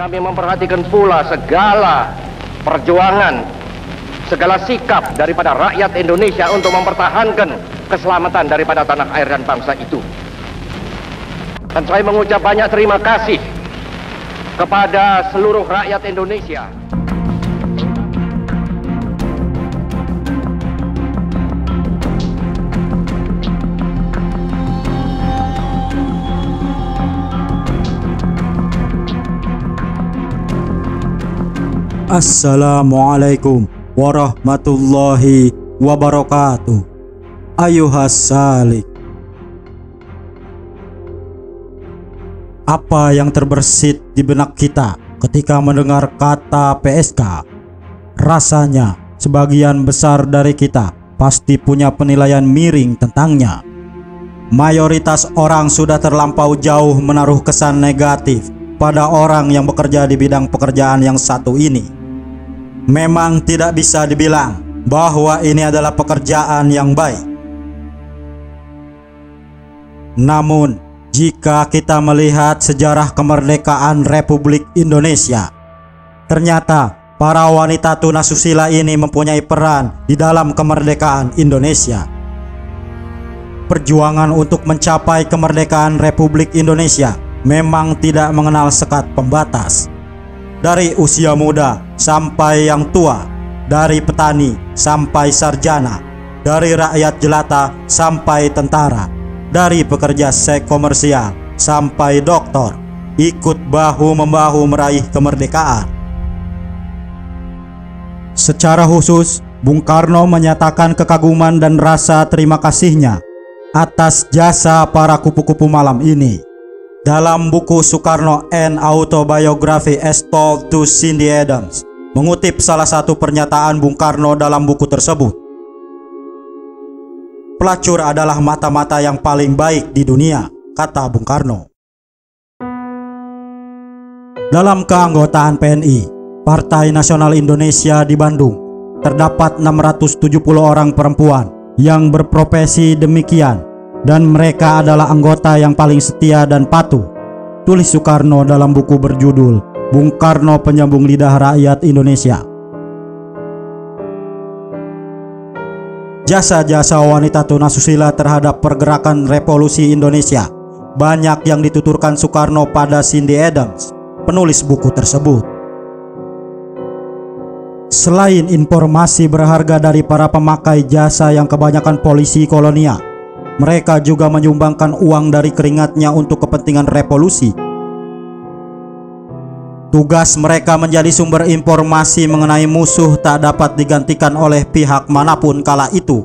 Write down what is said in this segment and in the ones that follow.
kami memperhatikan pula segala perjuangan, segala sikap daripada rakyat Indonesia untuk mempertahankan keselamatan daripada tanah air dan bangsa itu. Dan saya mengucap banyak terima kasih kepada seluruh rakyat Indonesia. Assalamualaikum warahmatullahi wabarakatuh Ayuhas salik Apa yang terbersit di benak kita ketika mendengar kata PSK? Rasanya sebagian besar dari kita pasti punya penilaian miring tentangnya Mayoritas orang sudah terlampau jauh menaruh kesan negatif pada orang yang bekerja di bidang pekerjaan yang satu ini. Memang tidak bisa dibilang bahwa ini adalah pekerjaan yang baik. Namun, jika kita melihat sejarah kemerdekaan Republik Indonesia, ternyata para wanita tunasusila ini mempunyai peran di dalam kemerdekaan Indonesia. Perjuangan untuk mencapai kemerdekaan Republik Indonesia memang tidak mengenal sekat pembatas. Dari usia muda sampai yang tua, dari petani sampai sarjana, dari rakyat jelata sampai tentara, dari pekerja seks komersial sampai doktor, ikut bahu-membahu meraih kemerdekaan. Secara khusus, Bung Karno menyatakan kekaguman dan rasa terima kasihnya atas jasa para kupu-kupu malam ini. Dalam buku Soekarno N Autobiography as Told to Cindy Adams mengutip salah satu pernyataan Bung Karno dalam buku tersebut. Pelacur adalah mata-mata yang paling baik di dunia, kata Bung Karno. Dalam keanggotaan PNI, Partai Nasional Indonesia di Bandung, terdapat 670 orang perempuan yang berprofesi demikian dan mereka adalah anggota yang paling setia dan patuh. Tulis Soekarno dalam buku berjudul Bung Karno Penyambung Lidah Rakyat Indonesia. Jasa-jasa wanita tunasusila terhadap pergerakan revolusi Indonesia banyak yang dituturkan Soekarno pada Cindy Adams, penulis buku tersebut. Selain informasi berharga dari para pemakai jasa yang kebanyakan polisi kolonial, mereka juga menyumbangkan uang dari keringatnya untuk kepentingan revolusi. Tugas mereka menjadi sumber informasi mengenai musuh tak dapat digantikan oleh pihak mana pun kala itu.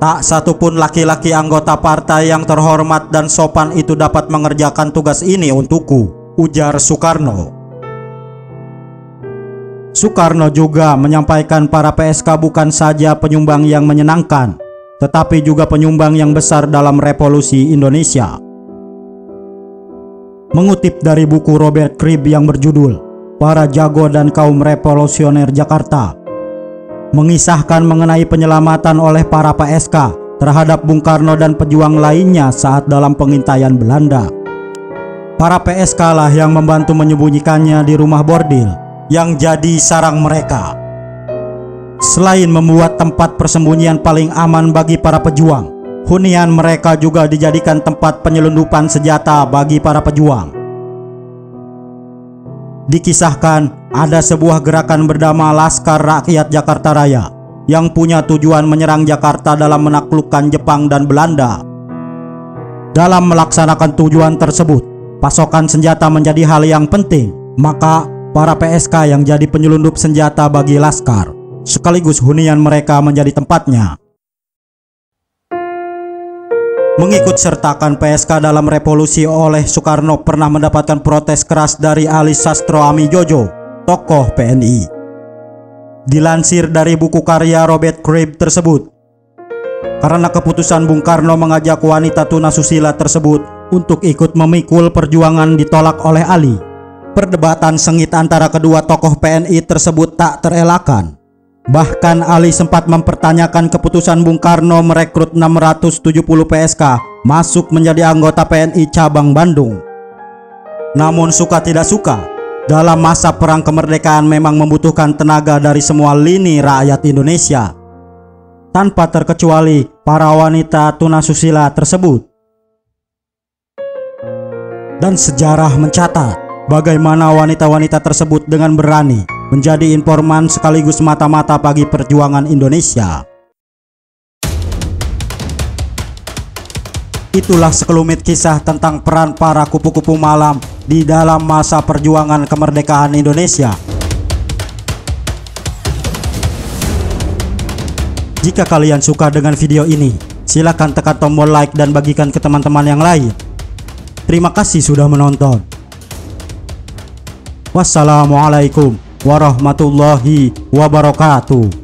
Tak satupun laki-laki anggota partai yang terhormat dan sopan itu dapat mengerjakan tugas ini untukku, ujar Soekarno. Soekarno juga menyampaikan para PSK bukan saja penyumbang yang menyenangkan, tetapi juga penyumbang yang besar dalam revolusi Indonesia. Mengutip dari buku Robert Cribb yang berjudul Para Jago dan Kaum Revolusioner Jakarta, mengisahkan mengenai penyelamatan oleh para PSK terhadap Bung Karno dan pejuang lainnya saat dalam pengintaian Belanda. Para PSK lah yang membantu menyembunyikannya di rumah bordil yang jadi sarang mereka. Selain membuat tempat persembunyian paling aman bagi para pejuang, hunian mereka juga dijadikan tempat penyelundupan senjata bagi para pejuang. Dikisahkan ada sebuah gerakan bernama Laskar Rakyat Jakarta Raya yang punya tujuan menyerang Jakarta dalam menaklukkan Jepang dan Belanda. Dalam melaksanakan tujuan tersebut, pasokan senjata menjadi hal yang penting, maka para PSK yang jadi penyelundup senjata bagi Laskar sekaligus hunian mereka menjadi tempatnya. Mengikut sertakan PSK dalam revolusi oleh Soekarno pernah mendapatkan protes keras dari Ali Sastro Ami Jojo, tokoh PNI. Dilansir dari buku karya Robert Cribb tersebut, karena keputusan Bung Karno mengajak wanita tunasusila tersebut untuk ikut memikul perjuangan ditolak oleh Ali. Perdebatan sengit antara kedua tokoh PNI tersebut tak terelakkan. Bahkan Ali sempat mempertanyakan keputusan Bung Karno merekrut 670 PSK masuk menjadi anggota PNI cabang Bandung. Namun suka tidak suka, dalam masa perang kemerdekaan memang membutuhkan tenaga dari semua lini rakyat Indonesia. Tanpa terkecuali para wanita tunasusila tersebut. Dan sejarah mencatat bagaimana wanita-wanita tersebut dengan berani menjadi informan sekaligus mata-mata bagi perjuangan Indonesia. Itulah sekelumit kisah tentang peran para kupu-kupu malam di dalam masa perjuangan kemerdekaan Indonesia. Jika kalian suka dengan video ini, silakan tekan tombol like dan bagikan ke teman-teman yang lain. Terima kasih sudah menonton. Wassalamualaikum warahmatullahi wabarakatuh.